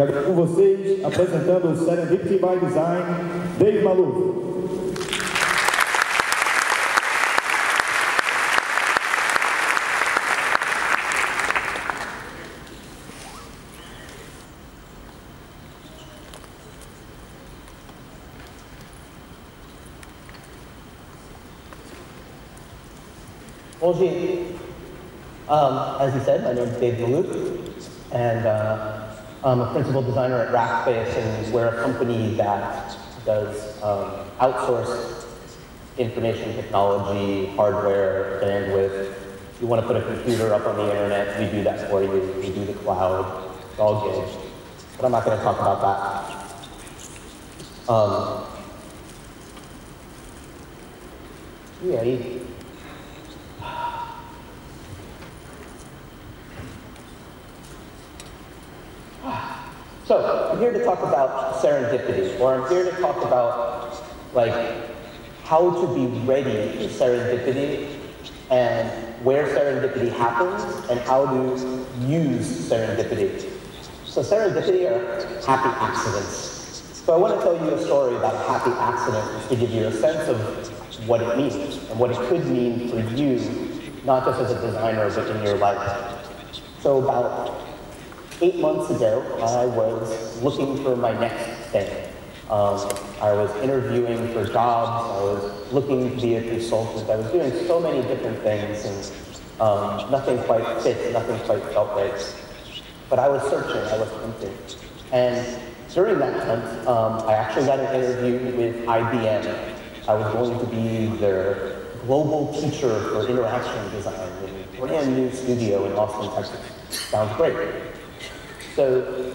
E agora com vocês, apresentando o Serendipity by Design, Dave Maluf. Bonjour. Um, as you said, my name is Dave Maluk, and uh, I'm a principal designer at Rackspace, and we're a company that does um, outsourced information technology, hardware, bandwidth. You want to put a computer up on the internet, we do that for you. We do the cloud. It's all good. But I'm not going to talk about that. Um, yeah, So, I'm here to talk about serendipity, or I'm here to talk about, like, how to be ready for serendipity, and where serendipity happens, and how to use serendipity. So serendipity are happy accidents. So I want to tell you a story about a happy accident to give you a sense of what it means, and what it could mean for you, not just as a designer, but in your life. So about eight months ago, I was looking for my next thing. Um, I was interviewing for jobs, I was looking to be a consultant, I was doing so many different things, and um, nothing quite fit, nothing quite felt right. But I was searching, I was hunting. And during that hunt, um, I actually got an interview with IBM. I was going to be their global teacher for interaction design in a brand new studio in Austin, Texas. Sounds great. So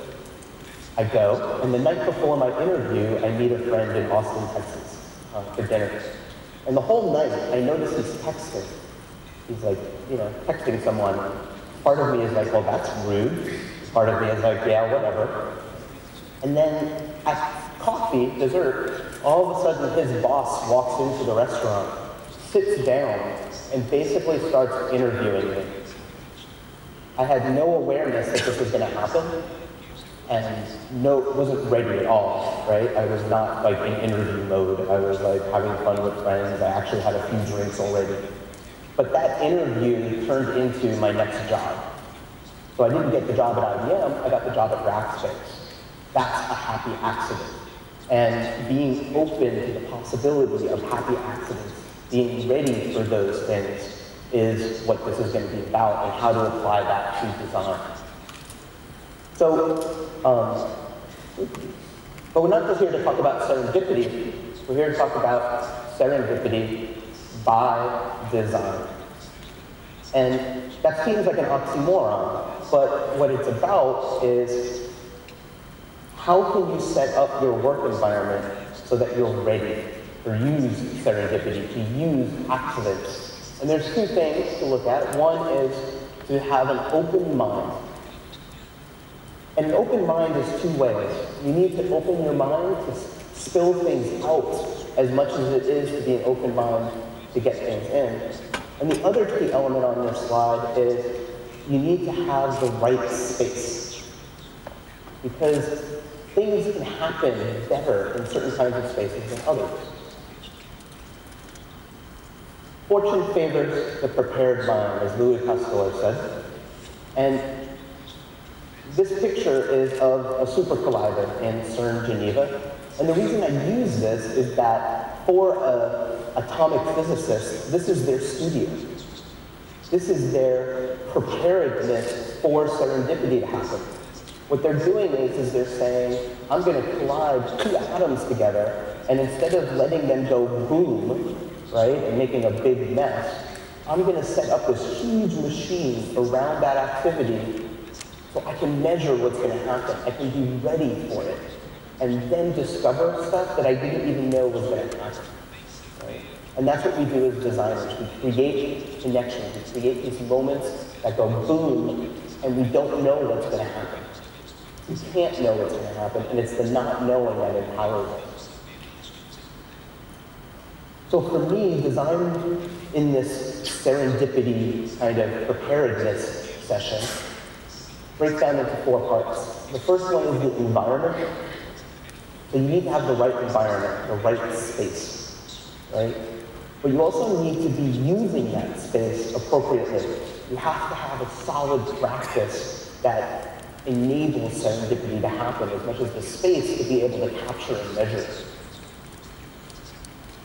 I go, and the night before my interview, I meet a friend in Austin, Texas, uh, for dinner. And the whole night, I notice he's texting. He's like, you know, texting someone. Part of me is like, well, that's rude. Part of me is like, yeah, whatever. And then at coffee, dessert, all of a sudden his boss walks into the restaurant, sits down, and basically starts interviewing me. I had no awareness that this was going to happen, and no, wasn't ready at all, right? I was not like in interview mode. I was like having fun with friends. I actually had a few drinks already. But that interview turned into my next job. So I didn't get the job at IBM, I got the job at Rackspace. That's a happy accident. And being open to the possibility of happy accidents, being ready for those things, is what this is going to be about and how to apply that to design. So, um, but we're not just here to talk about serendipity, we're here to talk about serendipity by design. And that seems like an oxymoron, but what it's about is how can you set up your work environment so that you're ready or use serendipity, to use accidents. And there's two things to look at. One is to have an open mind. And an open mind is two ways. You need to open your mind to spill things out as much as it is to be an open mind to get things in. And the other key element on this slide is you need to have the right space. Because things can happen better in certain kinds of spaces than others. Fortune favors the prepared mind, as Louis Pasteur said. And this picture is of a super collider in CERN, Geneva. And the reason I use this is that for an atomic physicist, this is their studio. This is their preparedness for serendipity to happen. What they're doing is, is they're saying, I'm going to collide two atoms together, and instead of letting them go boom, right, and making a big mess, I'm going to set up this huge machine around that activity so I can measure what's going to happen. I can be ready for it. And then discover stuff that I didn't even know was going to happen. Right? And that's what we do as designers. We create connections. We create these moments that go boom, and we don't know what's going to happen. We can't know what's going to happen, and it's the not knowing that empowers us. So for me, design in this serendipity kind of preparedness session breaks down into four parts. The first one is the environment. So you need to have the right environment, the right space, right? But you also need to be using that space appropriately. You have to have a solid practice that enables serendipity to happen as much as the space to be able to capture and measure.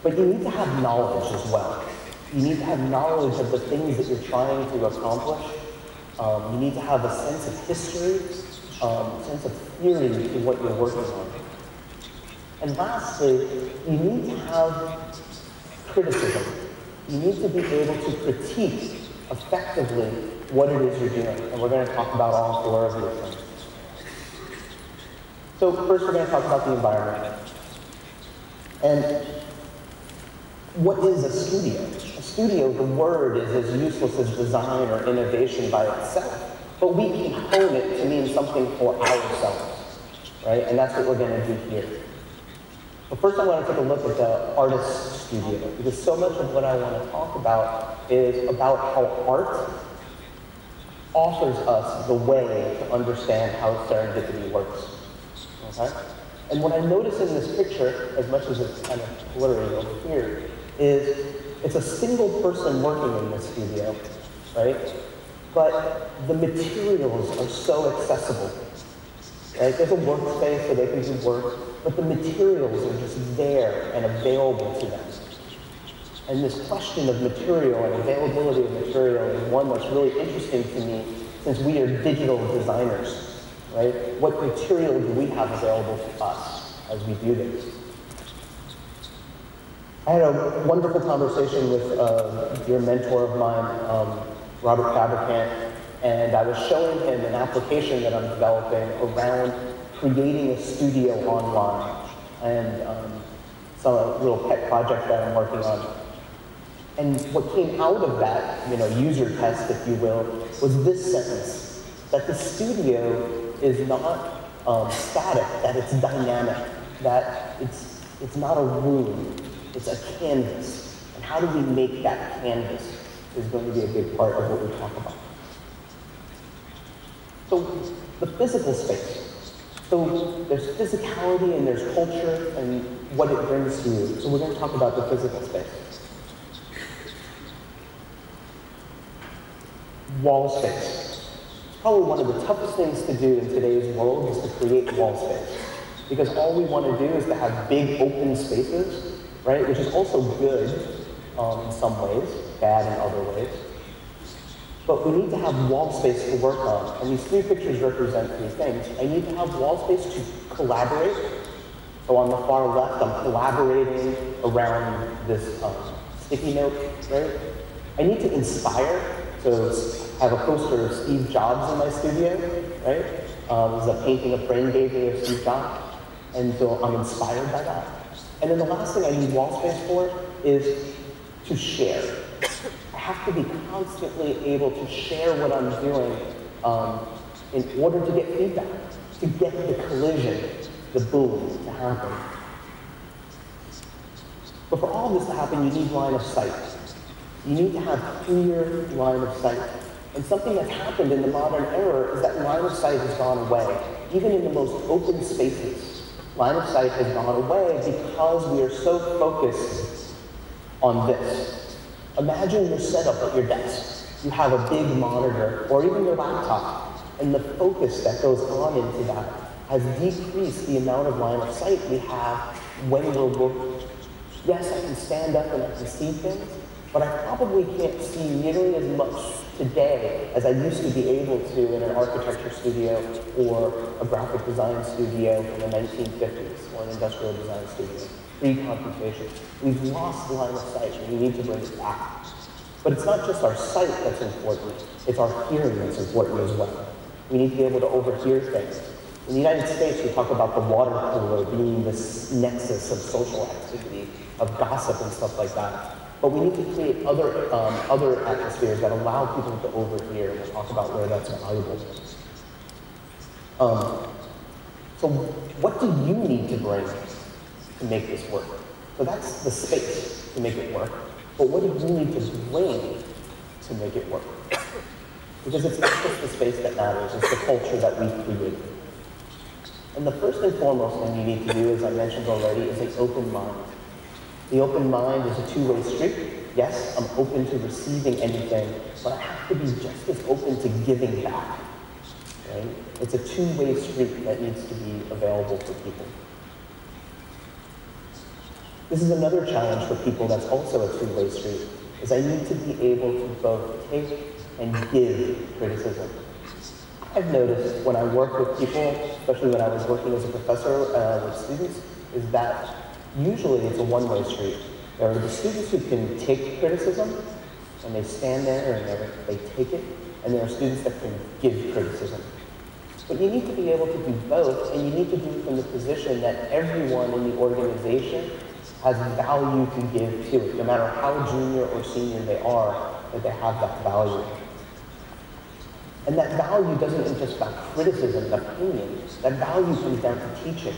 But you need to have knowledge as well. You need to have knowledge of the things that you're trying to accomplish. Um, you need to have a sense of history, um, sense of theory to what you're working on. And lastly, you need to have criticism. You need to be able to critique effectively what it is you're doing. And we're going to talk about all four of these things. So first we're going to talk about the environment. And what is a studio? A studio, the word is as useless as design or innovation by itself. But we can hone it to mean something for ourselves, right? And that's what we're going to do here. But first I want to take a look at the artist studio, because so much of what I want to talk about is about how art offers us the way to understand how serendipity works. Okay? And what I notice in this picture, as much as it's kind of blurry over here, is it's a single person working in this studio, right? But the materials are so accessible. Right? There's a workspace where they can do work, but the materials are just there and available to them. And this question of material and availability of material is one that's really interesting to me since we are digital designers, right? What material do we have available to us as we do this? I had a wonderful conversation with a dear mentor of mine, um, Robert Fabricant, and I was showing him an application that I'm developing around creating a studio online and um, some little pet project that I'm working on. And what came out of that, you know, user test, if you will, was this sentence, that the studio is not um, static, that it's dynamic, that it's, it's not a room, it's a canvas. And how do we make that canvas is going to be a big part of what we talk about. So the physical space. So there's physicality and there's culture and what it brings to you. So we're going to talk about the physical space. Wall space. Probably one of the toughest things to do in today's world is to create wall space. Because all we want to do is to have big open spaces, right? Which is also good um, in some ways, bad in other ways. But we need to have wall space to work on. And these three pictures represent three things. I need to have wall space to collaborate. So on the far left, I'm collaborating around this um, sticky note, right? I need to inspire. So I have a poster of Steve Jobs in my studio, right? Um, there's a painting a friend gave me of Steve Jobs. And so I'm inspired by that. And then the last thing I need wall space for is to share I have to be constantly able to share what I'm doing um, in order to get feedback, to get the collision, the boom to happen. But for all this to happen, you need line of sight. You need to have clear line of sight. And something that's happened in the modern era is that line of sight has gone away. Even in the most open spaces, line of sight has gone away because we are so focused on this. Imagine your setup at your desk. You have a big monitor or even your laptop, and the focus that goes on into that has decreased the amount of line of sight we have when we're working. Yes, I can stand up and I can see things, but I probably can't see nearly as much today as I used to be able to in an architecture studio or a graphic design studio in the 1950s or an industrial design studio pre-computation. We've lost line of sight and we need to bring it back. But it's not just our sight that's important, it's our hearing that's important as well. We need to be able to overhear things. In the United States, we talk about the water cooler being this nexus of social activity, of gossip and stuff like that. But we need to create other, um, other atmospheres that allow people to overhear. We'll talk about where that's valuable. Um, so what do you need to bring to make this work. So that's the space to make it work. But what do you need to bring to make it work? Because it's not just the space that matters, it's the culture that we create. And the first and foremost thing you need to do, as I mentioned already, is an open mind. The open mind is a two-way street. Yes, I'm open to receiving anything, but I have to be just as open to giving back. Right? It's a two-way street that needs to be available for people. This is another challenge for people that's also a two-way street, is I need to be able to both take and give criticism. I've noticed when I work with people, especially when I was working as a professor uh, with students, is that usually it's a one-way street. There are the students who can take criticism, and they stand there and they take it, and there are students that can give criticism. But you need to be able to do both, and you need to do it from the position that everyone in the organization has value to give to it, no matter how junior or senior they are, that they have that value. And that value doesn't just about criticism opinion. That value comes down to teaching.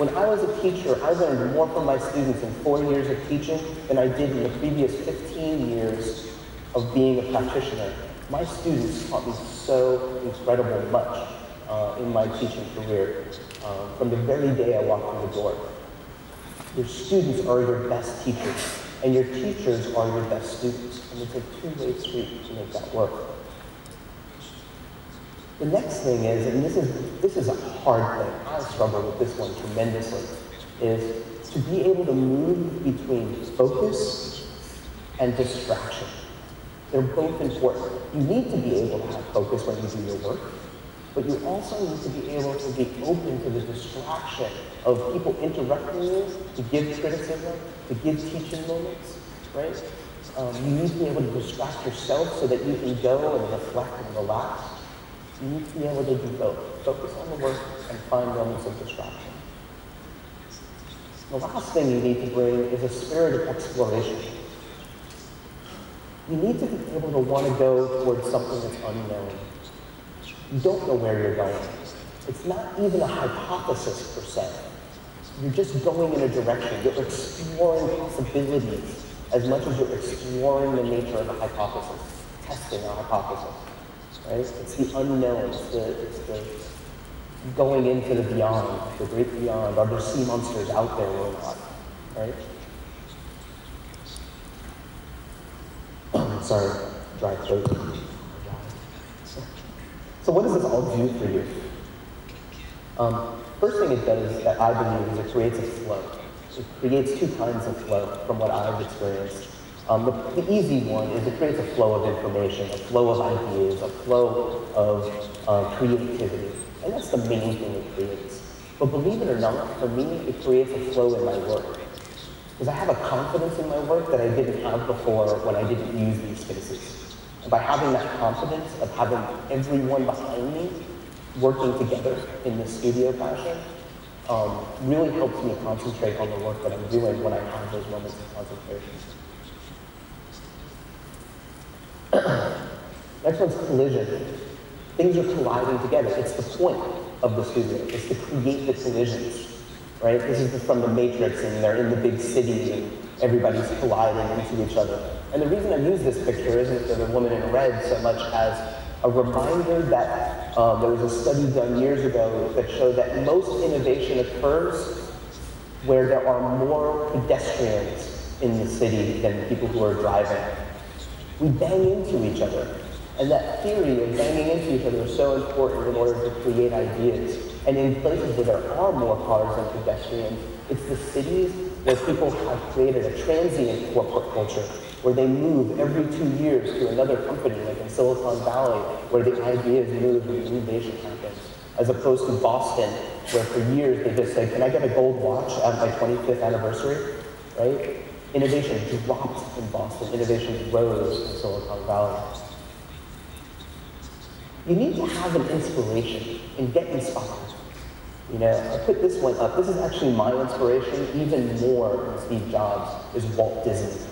When I was a teacher, I learned more from my students in four years of teaching than I did in the previous 15 years of being a practitioner. My students taught me so incredible much uh, in my teaching career uh, from the very day I walked through the door. Your students are your best teachers, and your teachers are your best students. And it's a two-way street to make that work. The next thing is, and this is, this is a hard thing, I struggle with this one tremendously, is to be able to move between focus and distraction. They're both important. You need to be able to have focus when you do your work, but you also need to be able to be open to the distraction of people interrupting you to give criticism, to give teaching moments, right? Um, you need to be able to distract yourself so that you can go and reflect and relax. You need to be able to do both. Focus on the work and find moments of distraction. The last thing you need to bring is a spirit of exploration. You need to be able to want to go towards something that's unknown. You don't know where you're going. It's not even a hypothesis per se. You're just going in a direction. You're exploring possibilities as much as you're exploring the nature of a hypothesis, testing a hypothesis. Right? It's the unknown. It's the, it's the going into the beyond, the great beyond. Are there sea monsters out there or not? Right? Sorry, dry throat. So what does this all do for you? Um, first thing it does that I believe is it creates a flow. It creates two kinds of flow from what I've experienced. Um, the, the, easy one is it creates a flow of information, a flow of ideas, a flow of uh, creativity. And that's the main thing it creates. But believe it or not, for me, it creates a flow in my work. Because I have a confidence in my work that I didn't have before when I didn't use these spaces. And by having that confidence of having everyone behind me working together in this studio fashion, um, really helps me concentrate on the work that I'm doing when I have those moments of concentration. Next one's collision. Things are colliding together. It's the point of the studio. It's to create the collisions, right? This is from the Matrix, and they're in the big city, and everybody's colliding into each other. And the reason I use this picture isn't for the woman in red so much as a reminder that um, there was a study done years ago that showed that most innovation occurs where there are more pedestrians in the city than people who are driving. We bang into each other. And that theory of banging into each other is so important in order to create ideas. And in places where there are more cars than pedestrians, it's the cities where people have created a transient corporate culture, where they move every two years to another company, like in Silicon Valley, where the ideas move and innovation happens, as opposed to Boston, where for years they just said, can I get a gold watch at my 25th anniversary, right? Innovation dropped in Boston, innovation rose in Silicon Valley. You need to have an inspiration and get inspired. You know, I put this one up. This is actually my inspiration, even more than Steve Jobs, is Walt Disney.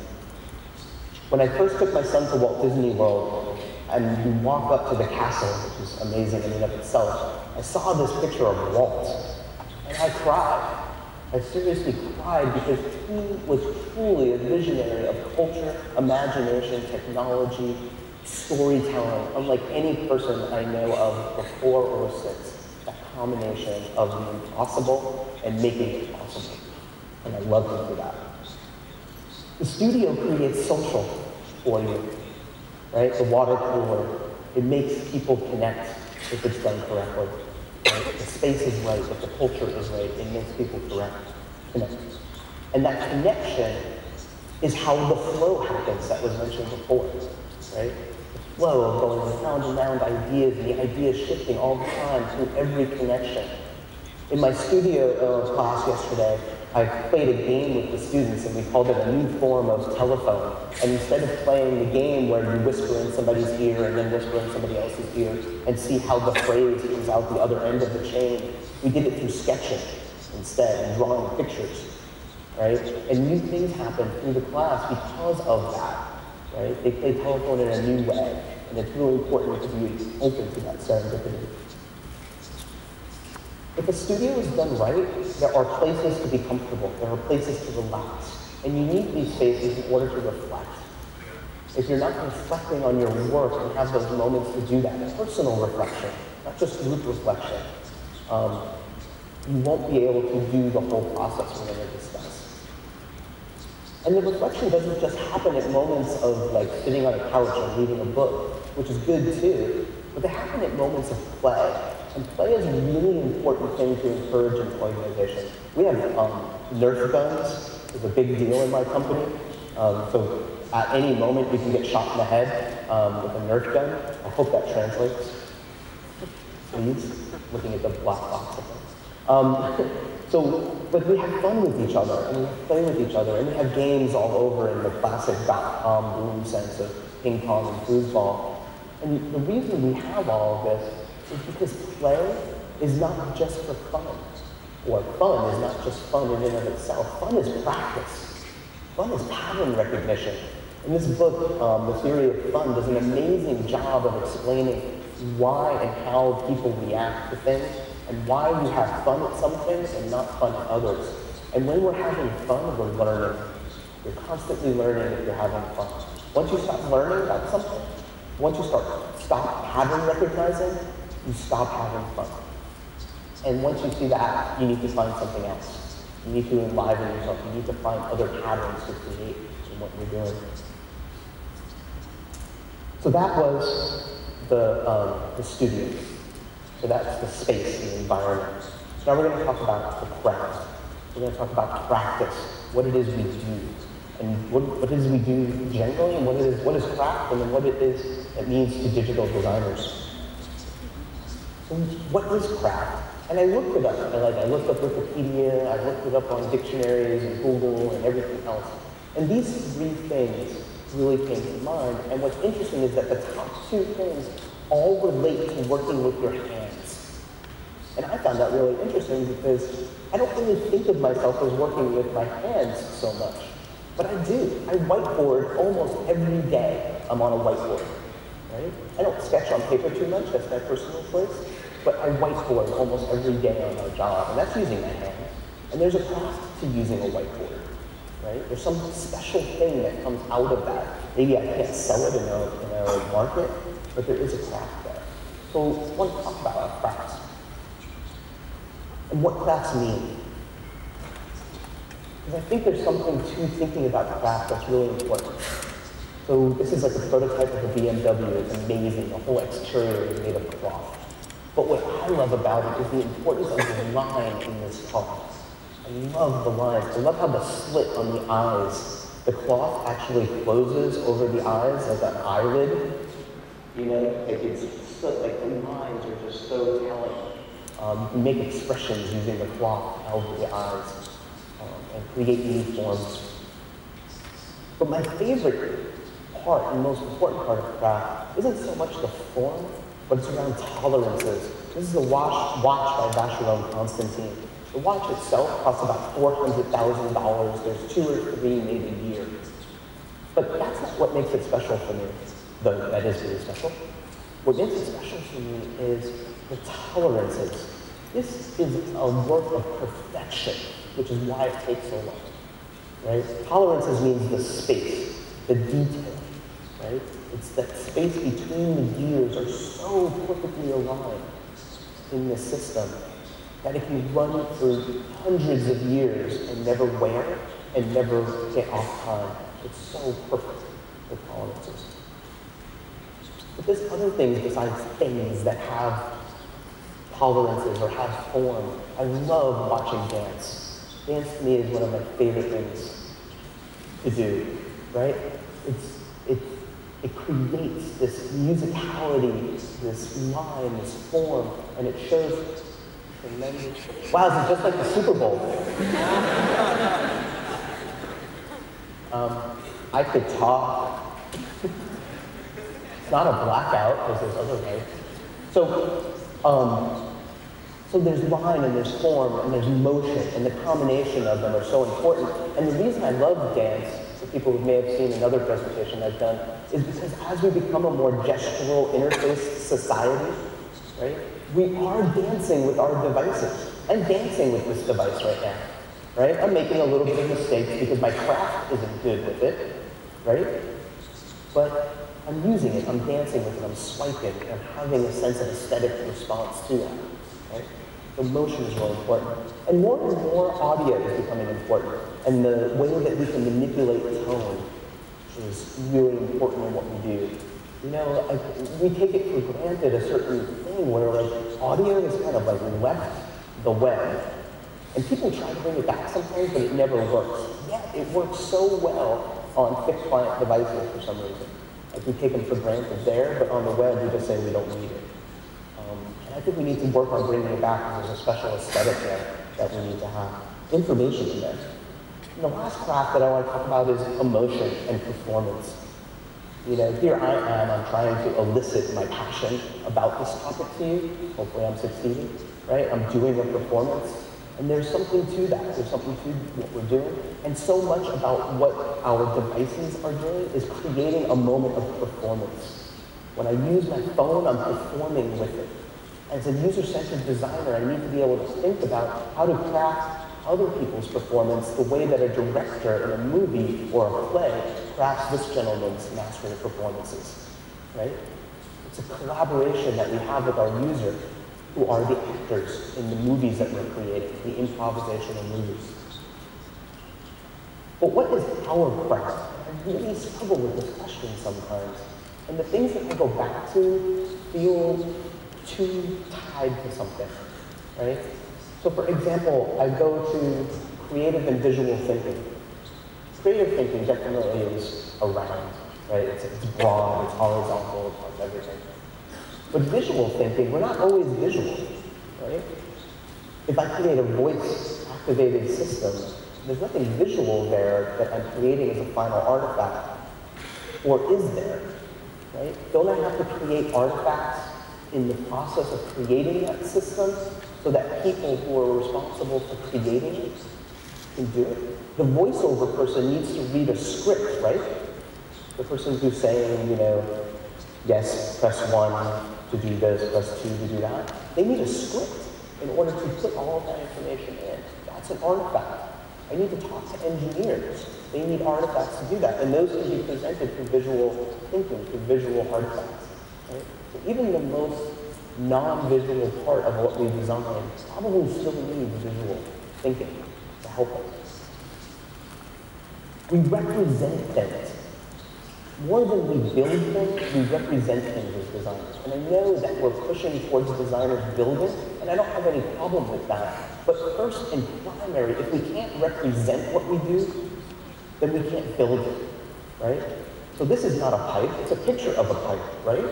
When I first took my son to Walt Disney World, and you walk up to the castle, which is amazing in and of itself, I saw this picture of Walt, and I cried. I seriously cried because he was truly a visionary of culture, imagination, technology, storytelling, unlike any person I know of before or since. That combination of the impossible and making it possible. And I love him for that. The studio creates social for you, right? The water cooler, it makes people connect if it's done correctly. Right? The space is right, if the culture is right, it makes people correct, connect. And that connection is how the flow happens that was mentioned before, right? The flow of going round and round ideas, the ideas shifting all the time through every connection. In my studio uh, class yesterday, I played a game with the students and we called it a new form of telephone. And instead of playing the game where you whisper in somebody's ear and then whisper in somebody else's ear and see how the phrase comes out the other end of the chain, we did it through sketching instead and drawing pictures, right? And new things happen through the class because of that, right? They play telephone in a new way. And it's really important to be open to that serendipity. If a studio is done right, there are places to be comfortable. There are places to relax. And you need these spaces in order to reflect. If you're not reflecting on your work and have those moments to do that, personal reflection, not just group reflection, um, you won't be able to do the whole process we're going to discuss. And the reflection doesn't just happen at moments of like sitting on a couch or reading a book, which is good too, but they happen at moments of play play is a really important thing to encourage in organization. We have um, Nerf guns. It's a big deal in my company. Um, so at any moment you can get shot in the head um, with a Nerf gun. I hope that translates. Please, looking at the black box. Um, so, but we have fun with each other, and we play with each other, and we have games all over in the classic dot-com boom sense of ping pong and foosball. And the reason we have all of this because play is not just for fun, or fun is not just fun in and of itself. Fun is practice. Fun is pattern recognition. In this book, um, The Theory of Fun does an amazing job of explaining why and how people react to things, and why we have fun at some things and not fun at others. And when we're having fun, we're learning. You're constantly learning if you're having fun. Once you stop learning about something, once you start stop pattern recognizing, you stop having fun. And once you see that, you need to find something else. You need to enliven yourself. You need to find other patterns to create in what you're doing. So that was the, um, the studio. So that's the space, the environment. So now we're going to talk about the craft. We're going to talk about practice, what it is we do, and what, what it is we do generally, and what it is, what is craft, and then what it is it means to digital designers what is craft? And I looked it up. I, like, I looked up Wikipedia, I looked it up on dictionaries and Google and everything else. And these three things really came to mind. And what's interesting is that the top two things all relate to working with your hands. And I found that really interesting because I don't really think of myself as working with my hands so much. But I do. I whiteboard almost every day. I'm on a whiteboard. Right? I don't sketch on paper too much. That's my personal choice. But I whiteboard almost every day on my job, and that's using my hands. And there's a cost to using a whiteboard, right? There's some special thing that comes out of that. Maybe I can't sell it in a, in a market, but there is a craft there. So to talk about our crafts. And what crafts mean. Because I think there's something to thinking about craft that's really important. So this is like a prototype of a BMW. It's amazing. The whole exterior is made of cloth. But what I love about it is the importance of the line in this car. I love the lines. I love how the slit on the eyes, the cloth actually closes over the eyes like an eyelid. You know, like it's so, like the lines are just so telling. Um, make expressions using the cloth over the eyes um, and create new forms. But my favorite part and most important part of craft isn't so much the form, but it's around tolerances. This is a watch, watch by Vacheron Constantin. The watch itself costs about $400,000. There's two or three made a year. But that's not what makes it special for me, though that is really special. What makes it special for me is the tolerances. This is a work of perfection, which is why it takes so long. Right? Tolerances means the space, the detail, right? It's that space between the gears are so perfectly aligned in this system that it can run for hundreds of years and never wear and never get off time. It's so perfect with tolerances. But there's other things besides things that have tolerances or have form. I love watching dance. Dance to me is one of my favorite things to do, right? It's, it, creates this musicality, this line, this form, and it shows tremendous. Wow, it's just like the Super Bowl. um, I could talk. it's not a blackout because there's other ways. So, um, so there's line and there's form and there's motion, and the combination of them are so important. And the reason I love dance, people who may have seen another presentation I've done, is because as we become a more gestural interface society, right, we are dancing with our devices. I'm dancing with this device right now, right? I'm making a little bit of mistakes because my craft isn't good with it, right? But I'm using it, I'm dancing with it, I'm swiping, I'm having a sense of aesthetic response to that, right? The motion is really important. And more and more audio is becoming important. And the way that we can manipulate tone is really important in what we do. You know, I, we take it for granted a certain thing where like audio is kind of like left the web. And people try to bring it back sometimes, but it never works. Yet it works so well on fixed client devices for some reason. Like we take them for granted there, but on the web we just say we don't need it. I think we need to work on bringing it back because there's a special aesthetic there that we need to have. Information in there. And the last craft that I want to talk about is emotion and performance. You know, here I am, I'm trying to elicit my passion about this topic to you. Hopefully I'm succeeding, right? I'm doing a performance. And there's something to that. There's something to what we're doing. And so much about what our devices are doing is creating a moment of performance. When I use my phone, I'm performing with it. As a user-centered designer, I need to be able to think about how to craft other people's performance the way that a director in a movie or a play crafts this gentleman's mastery of performances, right? It's a collaboration that we have with our user who are the actors in the movies that we're creating, the improvisational movies. But what is our craft? I really struggle with this question sometimes. And the things that I go back to feel too tied to something, right? So for example, I go to creative and visual thinking. Creative thinking definitely is around, right? It's, it's broad, it's horizontal, it's everything. But visual thinking, we're not always visual, right? If I create a voice-activated system, there's nothing visual there that I'm creating as a final artifact. Or is there, right? Don't I have to create artifacts in the process of creating that system so that people who are responsible for creating it can do it. The voiceover person needs to read a script, right? The person who's saying, you know, yes, press one to do this, press two to do that. They need a script in order to put all of that information in. That's an artifact. I need to talk to engineers. They need artifacts to do that. And those can be presented through visual thinking, through visual artifacts. Right? Even the most non-visual part of what we design probably still needs visual thinking to help us. We represent things. More than we build things, we represent things as designers. And I know that we're pushing towards designers building, and I don't have any problem with that. But first and primary, if we can't represent what we do, then we can't build it, right? So this is not a pipe, it's a picture of a pipe, right?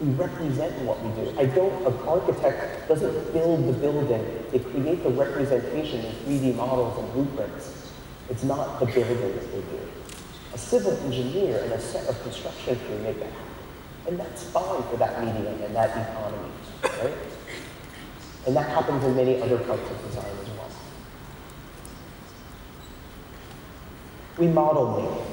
We represent what we do. I don't, an architect doesn't build the building. They create the representation in 3D models and blueprints. It's not the building that they do. A civil engineer and a set of construction crew make that happen. And that's fine for that medium and that economy, right? And that happens in many other parts of design as well. We model make.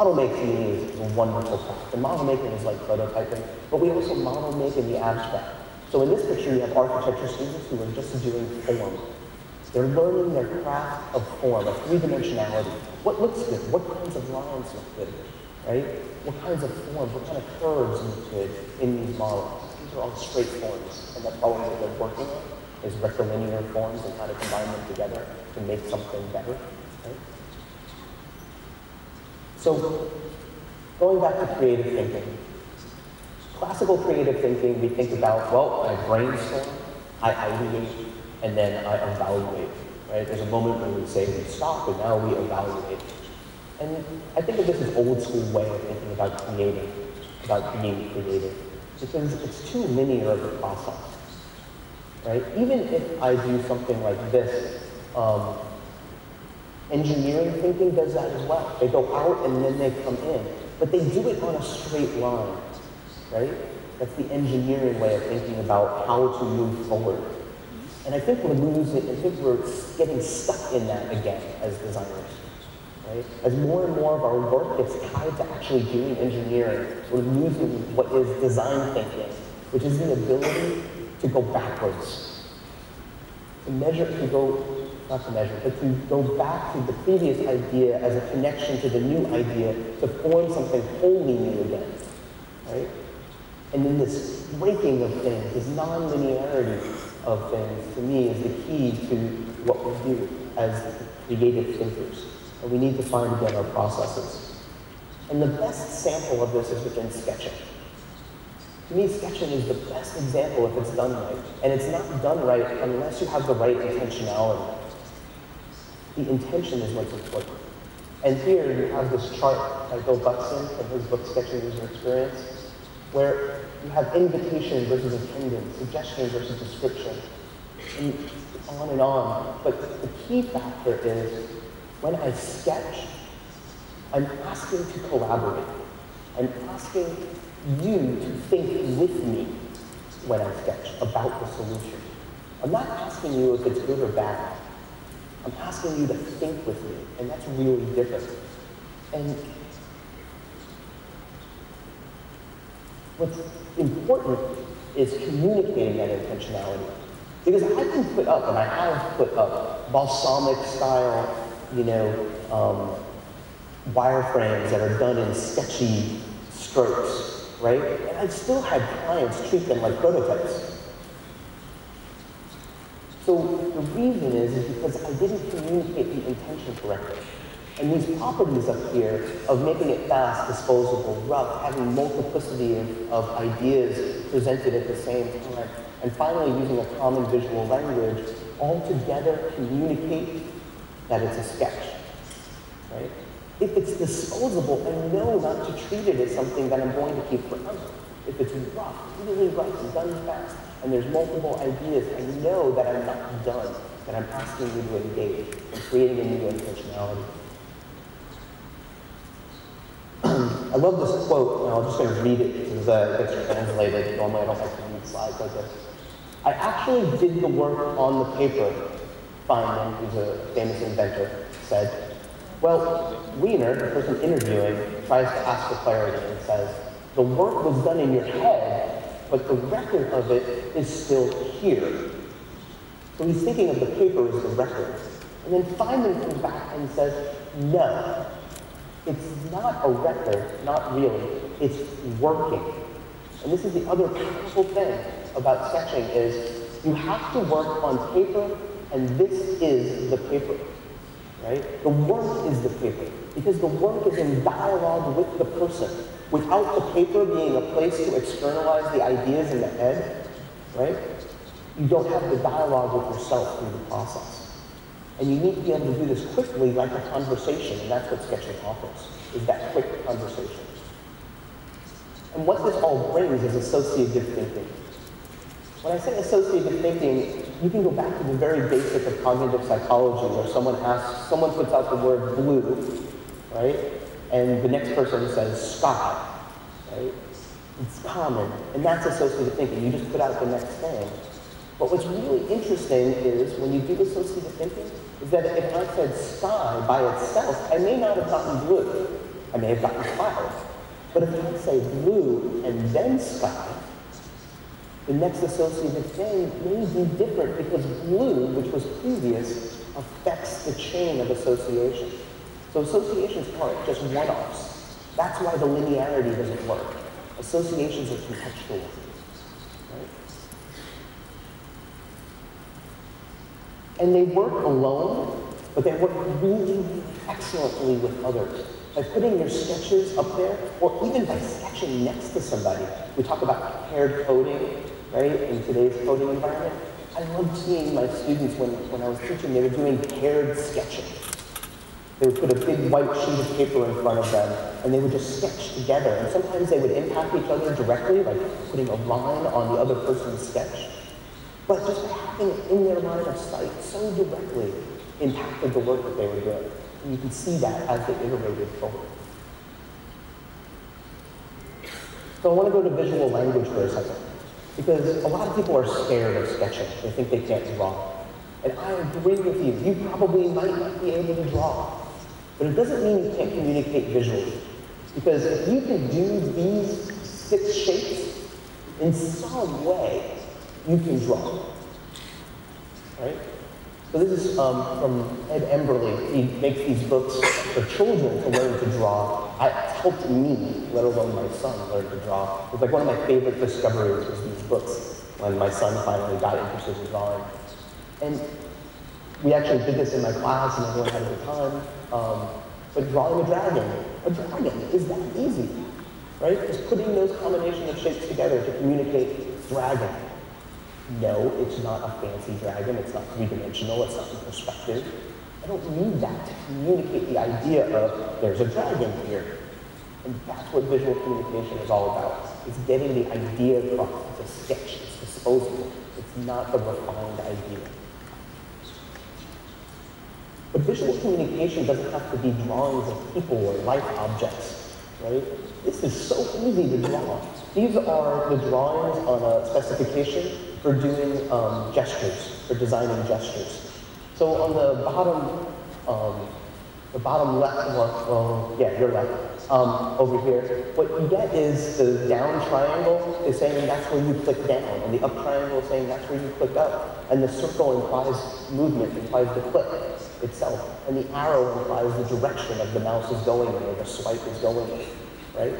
Model making is, a wonderful craft. And model making is like prototyping, but we also model make in the abstract. So in this picture, you have architecture students who are just doing form. They're learning their craft of form, of three-dimensionality. What looks good? What kinds of lines look good? right? What kinds of forms, what kind of curves in, in these models? These are all straight forms, and that's always what they're working on, is rectilinear forms and how to combine them together to make something better, right? So, going back to creative thinking, classical creative thinking, we think about, well, I brainstorm, I ideate, and then I evaluate, right? There's a moment when we say we stop, and now we evaluate. And I think of this as old school way of thinking about creating, about being creative, because it's too linear of a process, right? Even if I do something like this, um, engineering thinking does that as well. They go out and then they come in, but they do it on a straight line, right? That's the engineering way of thinking about how to move forward. And I think we're losing, I think we're getting stuck in that again as designers. Right? As more and more of our work gets tied to actually doing engineering, we're losing what is design thinking, which is the ability to go backwards. To measure, to go, not to measure, but to go back to the previous idea as a connection to the new idea to form something wholly new again. Right? And then this breaking of things, this non-linearity of things, to me, is the key to what we do as creative thinkers. And we need to find again our processes. And the best sample of this is within sketching. To me, sketching is the best example if it's done right. And it's not done right unless you have the right intentionality. The intention is what's important. And here you have this chart by Bill Buxton from his book Sketching User Experience, where you have invitation versus attendance, suggestion versus description, and on and on. But the key factor is when I sketch, I'm asking to collaborate. I'm asking you to think with me when I sketch about the solution. I'm not asking you if it's good or bad. I'm asking you to think with me, and that's really different. And what's important is communicating that intentionality. Because I can put up, and I have put up, Balsamiq style you know, um, wireframes that are done in sketchy strokes, right? And I've still had clients treat them like prototypes. So the reason is, is because I didn't communicate the intention correctly. And these properties up here of making it fast, disposable, rough, having multiplicity of, ideas presented at the same time, and finally using a common visual language, all together communicate that it's a sketch, right? If it's disposable, I know not to treat it as something that I'm going to keep forever. If it's rough, really rough done fast, and there's multiple ideas, I know that I'm not done, that I'm asking you to engage and creating a new intentionality. I love this quote, and I'm just going to read it because uh, it's translated. Normally I don't like to read slides like this. I actually did the work on the paper Feynman, who's a famous inventor, said, well, Weiner, the person interviewing, tries to ask for clarity and says, the work was done in your head, but the record of it is still here. So he's thinking of the paper as the record. And then Feynman comes back and says, no, it's not a record, not really. It's working. And this is the other powerful thing about sketching is you have to work on paper and this is the paper, right? The work is the paper, because the work is in dialogue with the person. Without the paper being a place to externalize the ideas in the head, right? You don't have the dialogue with yourself through the process. And you need to be able to do this quickly like a conversation, and that's what sketching offers, is that quick conversation. And what this all brings is associative thinking. When I say associative thinking, you can go back to the very basic of cognitive psychology where someone asks, someone puts out the word blue, right? And the next person says sky, right? It's common, and that's associative thinking. You just put out the next thing. But what's really interesting is when you do associative thinking, is that if I said sky by itself, I may not have gotten blue. I may have gotten cloud. But if I say blue and then sky, the next associative thing may be different because blue, which was previous, affects the chain of association. So associations aren't just one-offs. That's why the linearity doesn't work. Associations are contextual. Right? And they work alone, but they work really, excellently with others. By putting your sketches up there, or even by sketching next to somebody. We talk about paired coding, right, in today's coding environment. I loved seeing my students when, when I was teaching, they were doing paired sketching. They would put a big white sheet of paper in front of them, and they would just sketch together. And sometimes they would impact each other directly, like putting a line on the other person's sketch. But just having it in their line of sight so directly impacted the work that they were doing. And you can see that as they iterated forward. So I want to go to visual language for a second. Because a lot of people are scared of sketching. They think they can't draw. And I agree with you. You probably might not be able to draw. But it doesn't mean you can't communicate visually. Because if you can do these six shapes, in some way, you can draw. Right? So this is um, from Ed Emberley. He makes these books for children to learn to draw. It helped me, let alone my son, learn to draw. It was like one of my favorite discoveries was these books when my son finally got interested in drawing. And we actually did this in my class and everyone had a good time. Um, but drawing a dragon, a dragon is that easy, right? Just putting those combination of shapes together to communicate dragon. No, it's not a fancy dragon. It's not three-dimensional. It's not in perspective. I don't need that to communicate the idea of there's a dragon here. And that's what visual communication is all about. It's getting the idea across. It's a sketch. It's disposable. It's not a refined idea. But visual communication doesn't have to be drawings of people or life objects, right? This is so easy to draw. These are the drawings on a specification for doing um, gestures, for designing gestures. So on the bottom, um, the bottom left, one, well, yeah, your left, um, over here, what you get is the down triangle is saying that's where you click down, and the up triangle is saying that's where you click up, and the circle implies movement, implies the click itself, and the arrow implies the direction of the mouse is going in, or the swipe is going in, right?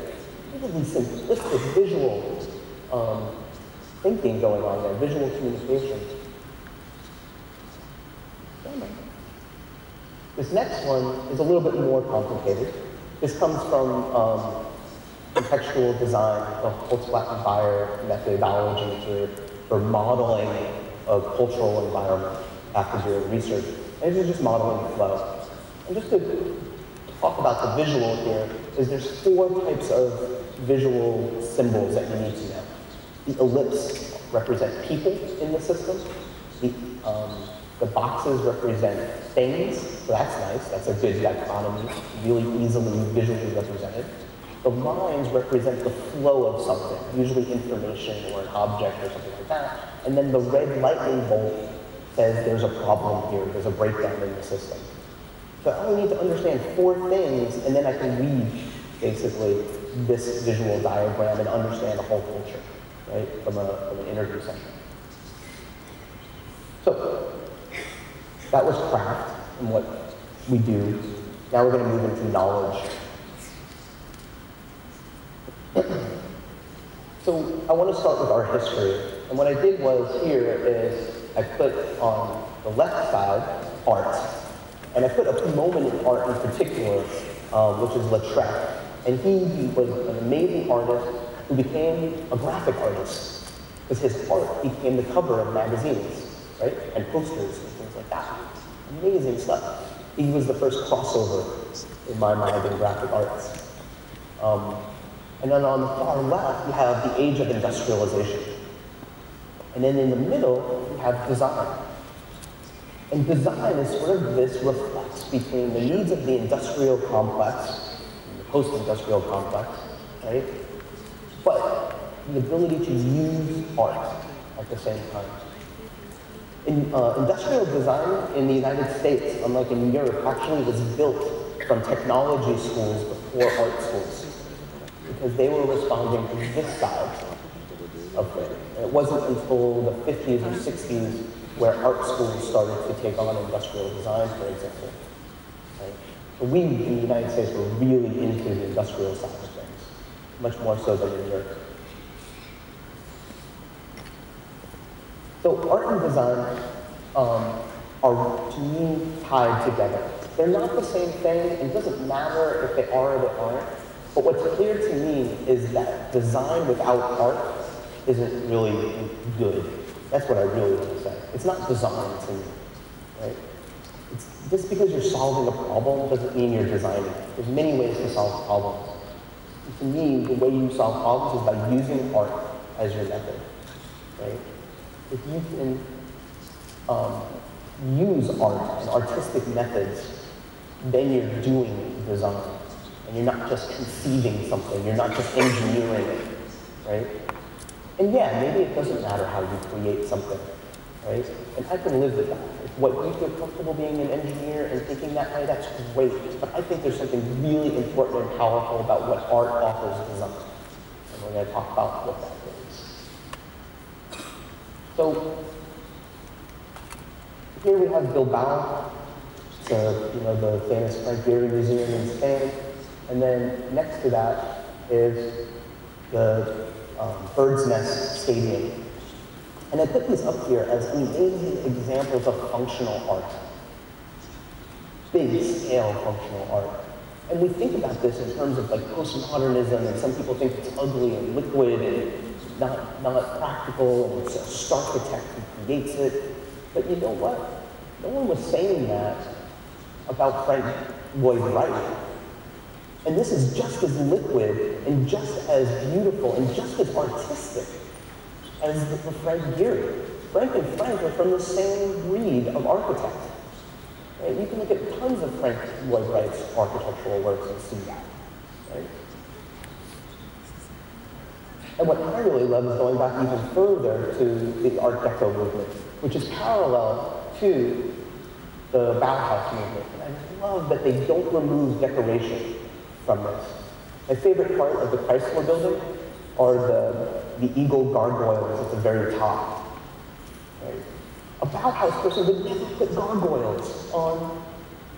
Really simplistic visual um, thinking going on there, visual communication. This next one is a little bit more complicated. This comes from um, contextual design, the Holtzblatt Beyer methodology for, for modeling a cultural environment after doing research. And is just modeling the flow. And just to talk about the visual here, is there's four types of visual symbols that you need to know. The ellipse represent people in the system. The, um, the boxes represent things, so that's nice. That's a good dichotomy, really easily visually represented. The lines represent the flow of something, usually information or an object or something like that. And then the red lightning bolt says there's a problem here, there's a breakdown in the system. So I only need to understand four things, and then I can read, basically, this visual diagram and understand the whole culture, right, from, a, from an interview session. So, that was craft and what we do. Now we're going to move into knowledge. so I want to start with our history. And what I did was here is I put on the left side art. And I put a moment in art in particular, um, which is Lautrec. And he was an amazing artist who became a graphic artist because his art became the cover of magazines, right? And posters and things like that. Amazing stuff. He was the first crossover, in my mind, in graphic arts. Um, and then on the far left, you have the age of industrialization. And then in the middle, you have design. And design is sort of this reflex between the needs of the industrial complex, and the post-industrial complex, right? But the ability to use art at the same time. In, uh, industrial design in the United States, unlike in Europe, actually was built from technology schools before art schools because they were responding to this side of it. It wasn't until the 50s or 60s where art schools started to take on industrial design, for example. Right? we in the United States were really into the industrial side of things, much more so than in Europe. So art and design um, are, to me, tied together. They're not the same thing. It doesn't matter if they are or they aren't. But what's clear to me is that design without art isn't really good. That's what I really want to say. It's not design to me, right? It's, just because you're solving a problem doesn't mean you're designing. There's many ways to solve problems. And to me, the way you solve problems is by using art as your method, right? If you can um, use art and artistic methods, then you're doing design. And you're not just conceiving something, you're not just engineering it, right? And yeah, maybe it doesn't matter how you create something, right? And I can live with that. If what you feel comfortable being an engineer and thinking that way, that's great. But I think there's something really important and powerful about what art offers design. And we're going to talk about what that is. So here we have Bilbao, the, uh, you know, the famous Gehry Museum in Spain. And then next to that is the um, Bird's Nest Stadium. And I put these up here as amazing examples of functional art. Big scale functional art. And we think about this in terms of like postmodernism, and some people think it's ugly and liquid and not, not practical, and it's a architect who creates it. But you know what? No one was saying that about Frank Lloyd Wright. And this is just as liquid and just as beautiful and just as artistic as the, the Frank Gehry. Frank and Frank are from the same breed of architect. Right? You can look at tons of Frank Lloyd Wright's architectural works and see that. Right? And what I really love is going back even further to the Art Deco movement, which is parallel to the Bauhaus movement. And I love that they don't remove decoration from this. My favorite part of the Chrysler building are the, the eagle gargoyles at the very top. Right? A Bauhaus person would never put gargoyles on,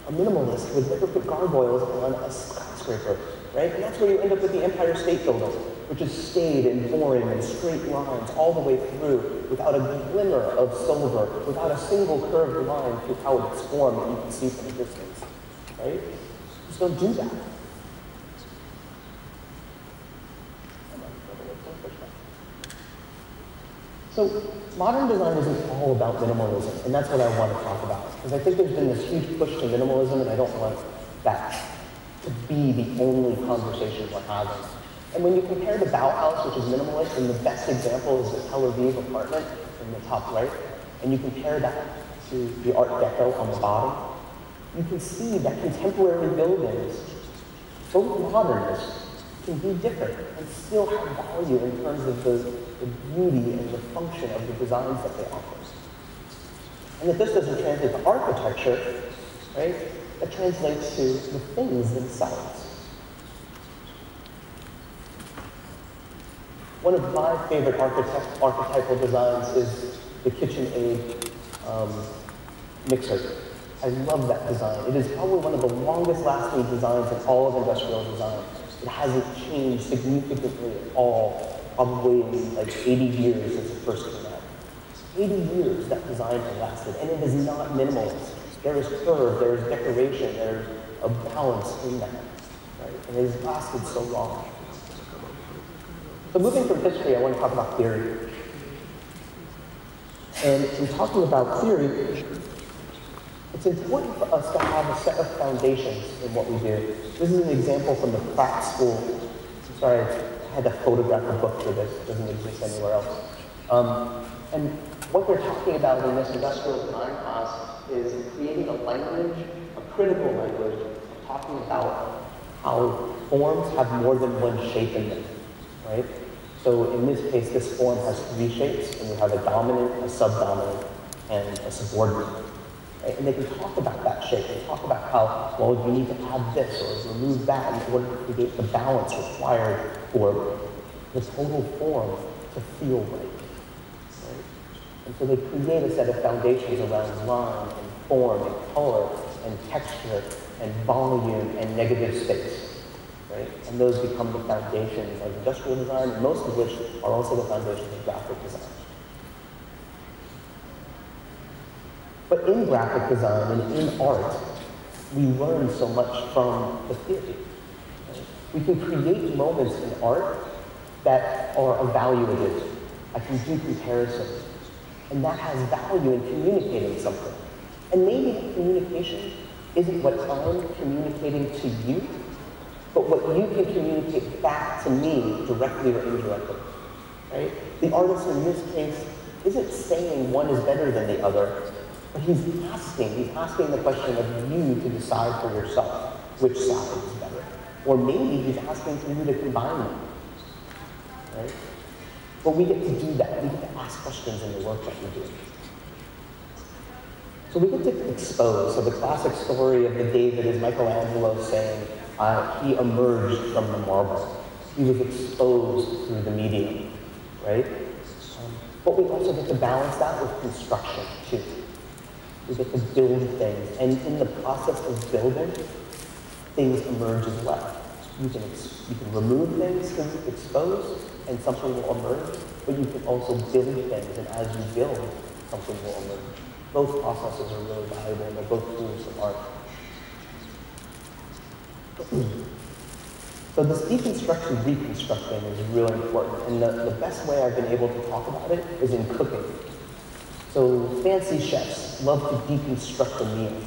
a minimalist would never put gargoyles on a skyscraper, right? And that's where you end up with the Empire State Building, which is staid and boring and straight lines all the way through without a glimmer of silver, without a single curved line throughout its form that you can see from a distance, right? Just don't do that. So modern design isn't all about minimalism, and that's what I want to talk about. Because I think there's been this huge push to minimalism, and I don't want that to be the only conversation we're having. And when you compare the Bauhaus, which is minimalist, and the best example is the Tel Aviv apartment in the top right, and you compare that to the Art Deco on the bottom, you can see that contemporary buildings, both modernists, can be different and still have value in terms of the, the beauty and the function of the designs that they offer. And if this doesn't translate to architecture, right, it translates to the things themselves. One of my favorite architect, archetypal designs is the KitchenAid um, mixer. I love that design. It is probably one of the longest lasting designs in all of industrial design. It hasn't changed significantly at all, probably like 80 years since it first came out. 80 years that design has lasted, and it is not minimalist. There is curve, there is decoration, there is a balance in that, right? And it has lasted so long. So moving from history, I want to talk about theory. And in talking about theory, it's important for us to have a set of foundations in what we do. This is an example from the Pratt School. Sorry, had to photograph a book for this. It doesn't exist anywhere else. Um, and what they're talking about in this industrial design class is creating a language, a critical language, talking about how forms have more than one shape in them, right? So in this case, this form has three shapes, and we have a dominant, a subdominant, and a subordinate. And they can talk about that shape. They talk about how, well, you need to add this or remove that in order to create the balance required for the total form to feel right. right? And so they create a set of foundations around line and form and color and texture and volume and negative space, right? And those become the foundations of industrial design, most of which are also the foundations of graphic design. But in graphic design and in art, we learn so much from the theory. We can create moments in art that are evaluated. I can do comparisons. And that has value in communicating something. And maybe communication isn't what I'm communicating to you, but what you can communicate back to me directly or indirectly. Right? The artist in this case isn't saying one is better than the other, but he's asking, he's asking the question of you to decide for yourself which side is better. Or maybe he's asking for you to combine them. Right? But we get to do that. We get to ask questions in the work that we do. So we get to expose. So the classic story of the David is Michelangelo saying uh, he emerged from the marble. He was exposed through the medium, right? Um, but we also get to balance that with construction too. We get to build things, and in the process of building, things emerge as well. You can, you can remove things to expose, and something will emerge, but you can also build things, and as you build, something will emerge. Both processes are really valuable, and they're both tools of art. So this deconstruction, reconstructing is really important, and the, the best way I've been able to talk about it is in cooking. So fancy chefs love to deconstruct a meal.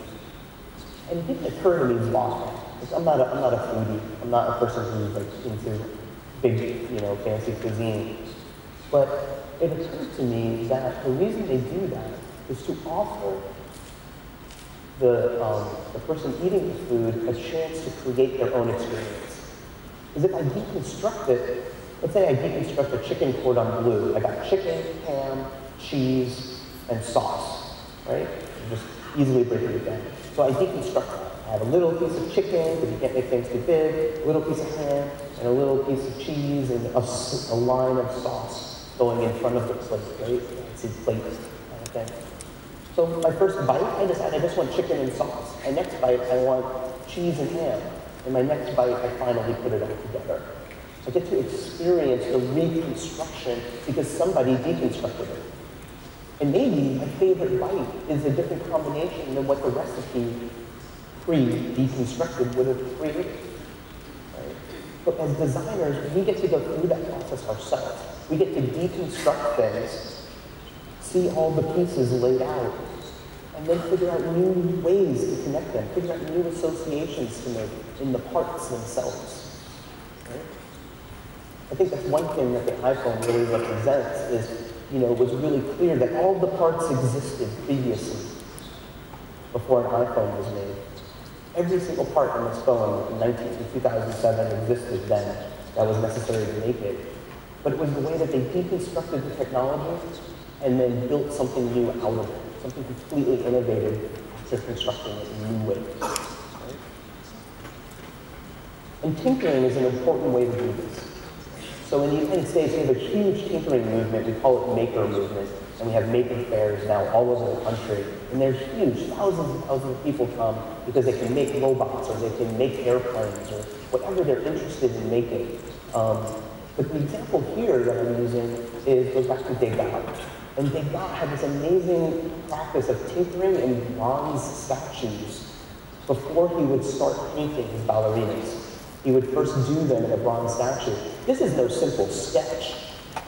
And it didn't occur to me why. I'm not a, I'm not a foodie. I'm not a person who's like into big, you know, fancy cuisine. But it occurred to me that the reason they do that is to offer the, um, the person eating the food a chance to create their own experience. Because if I deconstruct it, let's say I deconstruct a chicken cordon bleu. I got chicken, ham, cheese, and sauce, right? Just easily break it down. So I deconstruct. I have a little piece of chicken, because you can't make things too big, a little piece of ham, and a little piece of cheese, and a, a line of sauce going in front of the plate, right? It's a plate thing. So my first bite, I decide I just want chicken and sauce. My next bite, I want cheese and ham. And my next bite, I finally put it all together. I get to experience the reconstruction because somebody deconstructed it. And maybe my favorite bite is a different combination than what the recipe pre-deconstructed would have created. Right? But as designers, we get to go through that process ourselves. We get to deconstruct things, see all the pieces laid out, and then figure out new ways to connect them, figure out new associations to make in the parts themselves. Right? I think that's one thing that the iPhone really represents is you know, it was really clear that all the parts existed previously before an iPhone was made. Every single part in this phone in 19, 2007 existed then that was necessary to make it. But it was the way that they deconstructed the technology and then built something new out of it, something completely innovative to constructing it in new ways. And tinkering is an important way to do this. So in the United States, we have a huge tinkering movement. We call it maker movement. And we have maker fairs now all over the country. And they're huge. Thousands and thousands of people come because they can make robots or they can make airplanes or whatever they're interested in making. Um, but the example here that I'm using is goes back to Degas. And Degas had this amazing practice of tinkering in bronze statues before he would start painting his ballerinas. He would first do them in a bronze statue. This is no simple sketch,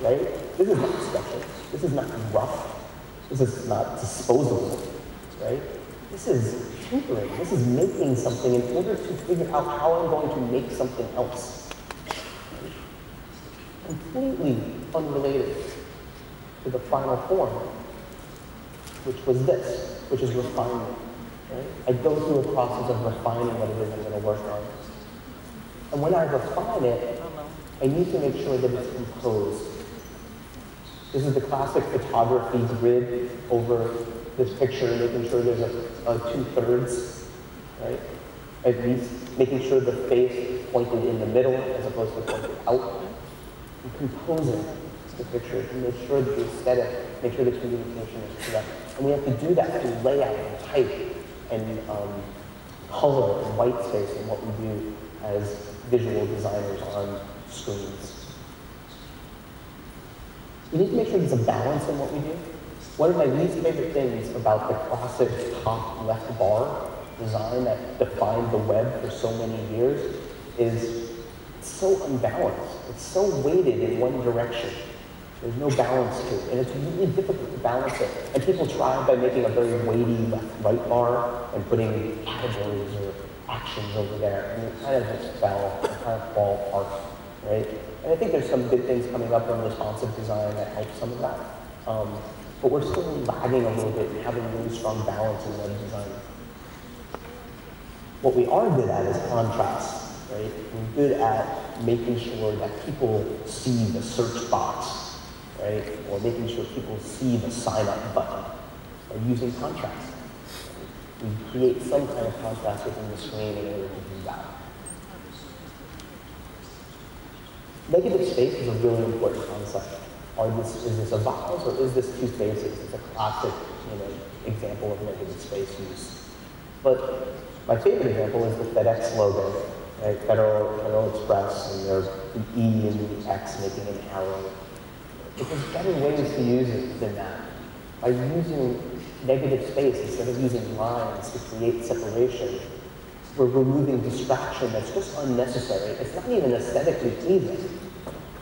right? This is not sketching. This is not rough. This is not disposable, right? This is tinkering. This is making something in order to figure out how I'm going to make something else. Completely unrelated to the final form, which was this, which is refinement. Right? I go through a process of refining what it is I'm going to work on. And when I refine it, I need to make sure that it's composed. This is the classic photography grid over this picture, making sure there's a, a two-thirds, right? At least making sure the face pointed in the middle as opposed to pointed out. And composing the picture to make sure that the aesthetic, make sure the communication is correct. And we have to do that through layout and type and um, color and white space in what we do as visual designers on screens. We need to make sure there's a balance in what we do. One of my least favorite things about the classic top left bar design that defined the web for so many years is it's so unbalanced. It's so weighted in one direction. There's no balance to it, and it's really difficult to balance it. And people try by making a very weighty left-right bar and putting categories or actions over there, and it kind of just fell, kind of fall apart, right? And I think there's some good things coming up in responsive design that help some of that. Um, but we're still lagging a little bit and having a really strong balance in web design. What we are good at is contrast, right? We're good at making sure that people see the search box, right? Or making sure people see the sign up button, or using contrast. We create some kind of contrast within the screen in order to do that. Negative space is a really important concept. Are this, is this a vase or is this two faces? It's a classic you know, example of negative space use. But my favorite example is the FedEx logo, right? Federal, Federal Express, and there's the E and the X making an arrow. But there's better ways to use it than that. By using negative space instead of using lines to create separation, we're removing distraction that's just unnecessary. It's not even aesthetically pleasing,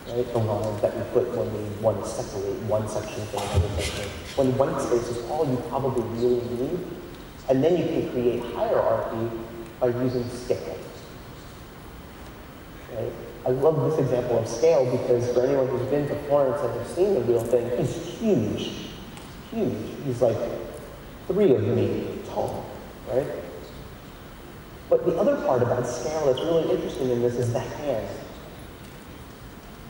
right? The lines that we put when we want to separate one section from another section. When white space is all you probably really need, and then you can create hierarchy by using scale. Right? I love this example of scale because for anyone who's been to Florence and has seen the real thing, he's huge, huge. He's like three of me tall, right? But the other part about scale that's really interesting in this is the hand.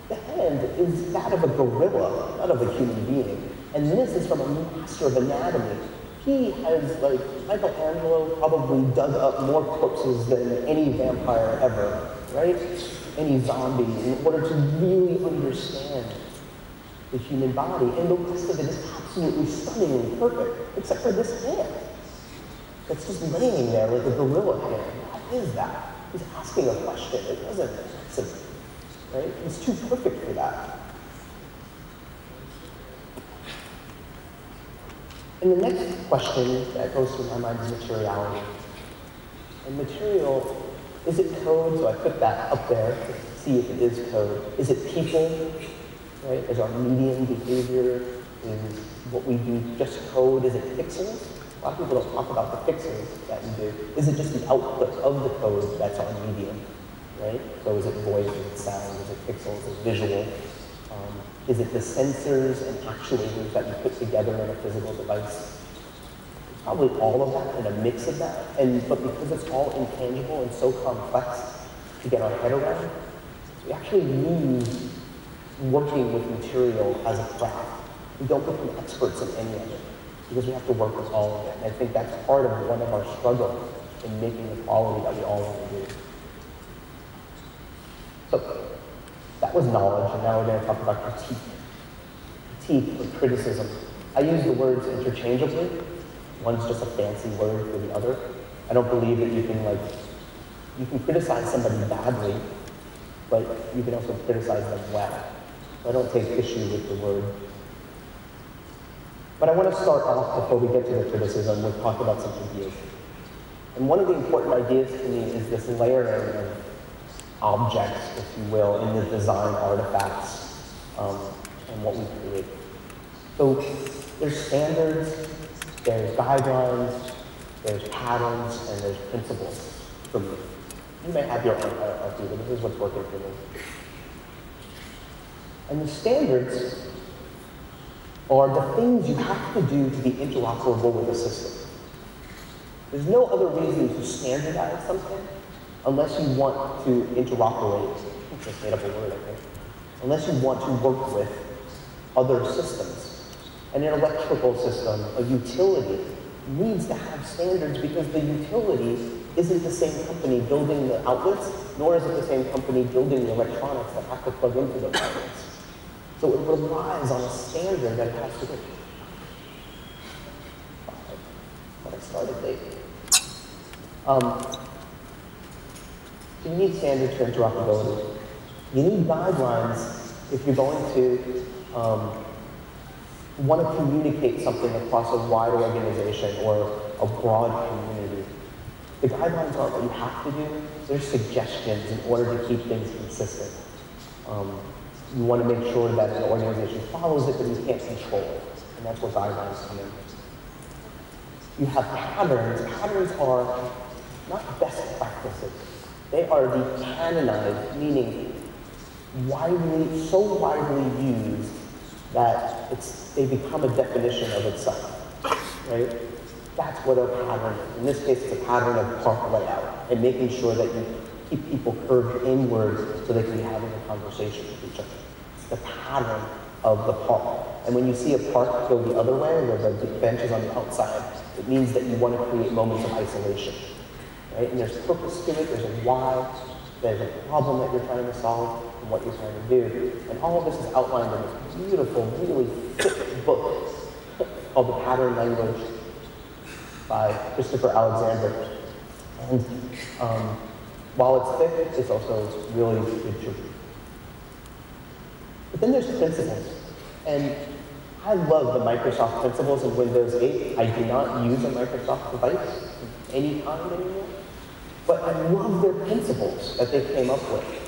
The hand is that of a gorilla, not of a human being. And this is from a master of anatomy. He has, like, Michelangelo probably dug up more corpses than any vampire ever, right? Any zombie, in order to really understand the human body. And the rest of it is absolutely stunningly perfect, except for this hand. It's just laying there like a gorilla hand. What is that? He's asking a question. It doesn't answer. Right? It's too perfect for that. And the next question that goes through my mind is materiality. And material, is it code? So I put that up there to see if it is code. Is it people? Right? Is our medium behavior? Is what we do just code? Is it pixels? A lot of people don't talk about the pixels that we do. Is it just the output of the code that's our medium? Right? So is it voice, is it sound, is it pixels, is it visual? Um, is it the sensors and actuators that you put together in a physical device? Probably all of that and a mix of that. And but because it's all intangible and so complex to get our head around, we actually lose working with material as a craft. We don't become experts in any of it because we have to work with all of it. And I think that's part of one of our struggles in making the quality that we all want to do. So that was knowledge, and now we're going to talk about critique. Critique or criticism. I use the words interchangeably. One's just a fancy word for the other. I don't believe that you can like you can criticize somebody badly, but you can also criticize them well. I don't take issue with the word. But I want to start off before we get to the criticism with talk about some ideas. And one of the important ideas to me is this layering of objects, if you will, in the design artifacts um, and what we create. So there's standards, there's guidelines, there's patterns, and there's principles for me. You may have your own hierarchy, but this is what's working for me. And the standards are the things you have to do to be interoperable with a system. There's no other reason to standardize something unless you want to interoperate. It's a made up a word, I think. Unless you want to work with other systems. An electrical system, a utility, needs to have standards because the utility isn't the same company building the outlets, nor is it the same company building the electronics that have to plug into those outlets. So it relies on a standard that has to be. But I started late. Um, you need standards for interoperability. You need guidelines if you're going to um, want to communicate something across a wide organization or a broad community. The guidelines aren't what you have to do, they're suggestions in order to keep things consistent. Um, you want to make sure that an organization follows it, but you can't control it. And that's where guidelines come in. You have patterns. Patterns are not best practices. They are the canonized, meaning widely, so widely used that it's, they become a definition of itself, right? That's what a pattern is. In this case, it's a pattern of park layout and making sure that you keep people curved inwards so they can be having a conversation with each other. It's the pattern of the park. And when you see a park go the other way, where the bench is on the outside, it means that you want to create moments of isolation. Right? And there's purpose to it, there's a why, there's a problem that you're trying to solve, and what you're trying to do. And all of this is outlined in this beautiful, really thick book called The Pattern Language by Christopher Alexander. And um, while it's thick, it's also really good to read. But then there's principles. And I love the Microsoft principles in Windows 8. I do not use a Microsoft device of any kind anymore. But I love their principles that they came up with.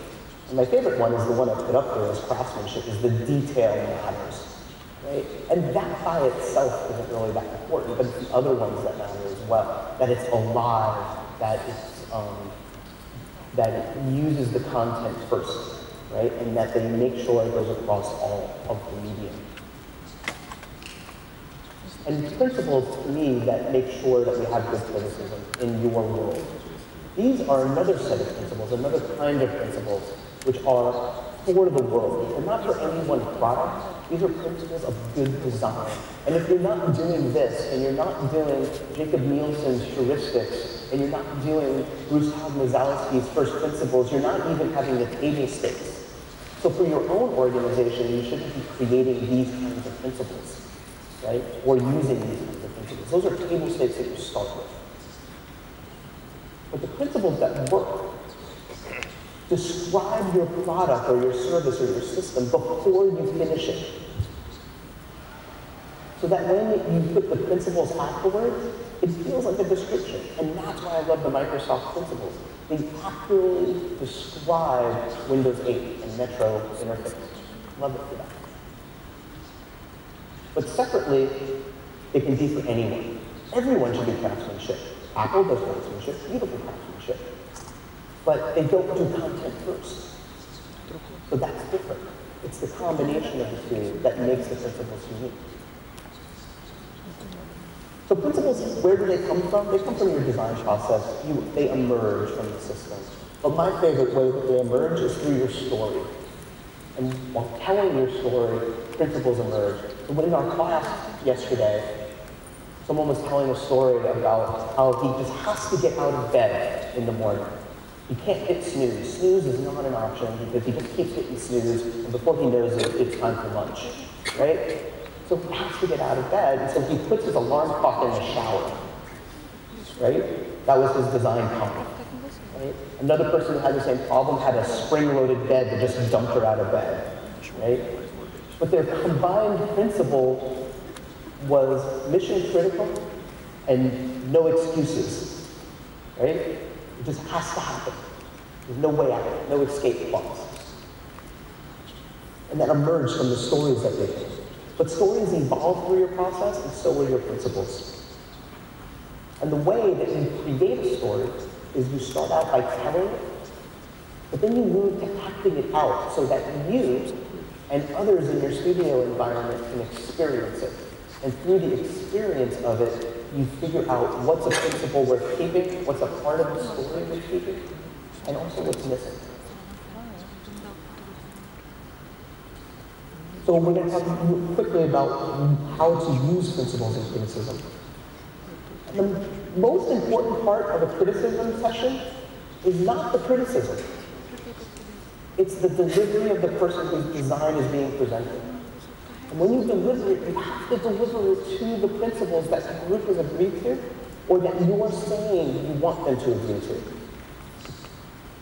And my favorite one is the one I put up there as craftsmanship, is the detail matters. Right? And that by itself isn't really that important, but the other ones that matter as well. That it's alive, that it's um, that it uses the content first, right? And that they make sure it goes across all of the medium. And principles to me that make sure that we have good criticism in your world. These are another set of principles, another kind of principles, which are for the world. They're not for any one product. These are principles of good design. And if you're not doing this, and you're not doing Jakob Nielsen's heuristics, and you're not doing Bruce Masalski's first principles, you're not even having the table stakes. So for your own organization, you shouldn't be creating these kinds of principles, right? Or using these kinds of principles. Those are table stakes that you start with. But the principles that work describe your product or your service or your system before you finish it. So that when you put the principles afterwards, it feels like a description. And that's why I love the Microsoft principles. They accurately describe Windows 8 and Metro interface. Love it for that. But separately, it can be for anyone. Everyone should do craftsmanship. Apple does craftsmanship, beautiful craftsmanship. But they don't do content first. So that's different. It's the combination of the two that makes the principles unique. So principles, where do they come from? They come from your design process. You, they emerge from the system. But my favorite way that they emerge is through your story. And while telling your story, principles emerge. So in our class yesterday, someone was telling a story about how he just has to get out of bed in the morning. He can't hit snooze. Snooze is not an option because he just keeps hitting snooze, and before he knows it, it's time for lunch, right? So he has to get out of bed, and so he puts his alarm clock in the shower, right? That was his design. Right? Another person who had the same problem had a spring-loaded bed that just dumped her out of bed, right? But their combined principle was mission critical and no excuses, right? It just has to happen. There's no way out, no escape clause. And that emerged from the stories that they told. But stories evolve through your process, and so will your principles. And the way that you create a story is you start out by telling it, but then you move to acting it out so that you and others in your studio environment can experience it. And through the experience of it, you figure out what's a principle worth keeping, what's a part of the story worth keeping, and also what's missing. So we're going to talk quickly about how to use principles in criticism. The most important part of a criticism session is not the criticism. It's the delivery of the person whose design is being presented. When you deliver it, you have to deliver it to the principles that the group has agreed to or that you're saying you want them to agree to.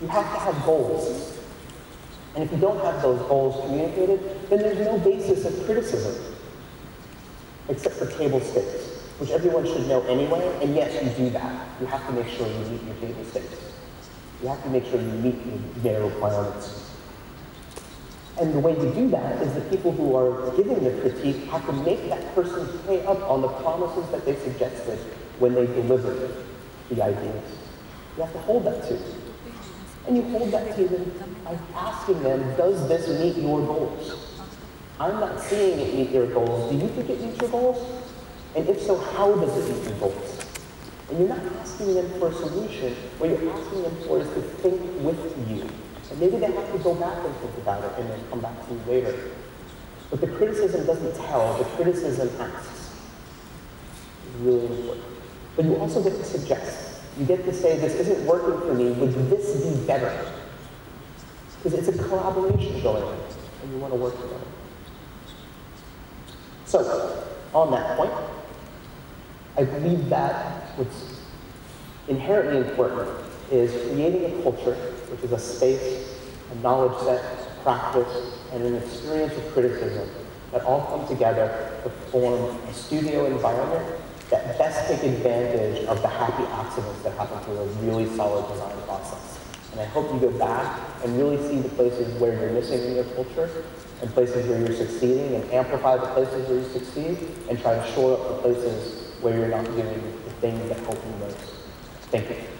You have to have goals. And if you don't have those goals communicated, then there's no basis of criticism, except for table stakes, which everyone should know anyway, and yes, you do that. You have to make sure you meet your table stakes. You have to make sure you meet your requirements. And the way to do that is the people who are giving the critique have to make that person pay up on the promises that they suggested when they delivered the ideas. You have to hold that to them. And you hold that to them by asking them, does this meet your goals? I'm not seeing it meet your goals. Do you think it meets your goals? And if so, how does it meet your goals? And you're not asking them for a solution. What you're asking them for is to think with you. And maybe they have to go back and think about it and then come back to you later. But the criticism doesn't tell, the criticism asks. It's really important. But you also get to suggest. You get to say, this isn't working for me, would this be better? Because it's a collaboration going on, and you want to work together. So, on that point, I believe that what's inherently important is creating a culture, which is a space, a knowledge set, practice, and an experience of criticism that all come together to form a studio environment that best take advantage of the happy accidents that happen through a really solid design process. And I hope you go back and really see the places where you're missing in your culture and places where you're succeeding and amplify the places where you succeed and try to shore up the places where you're not doing the things that help you most. Thank you.